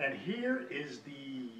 And here is the,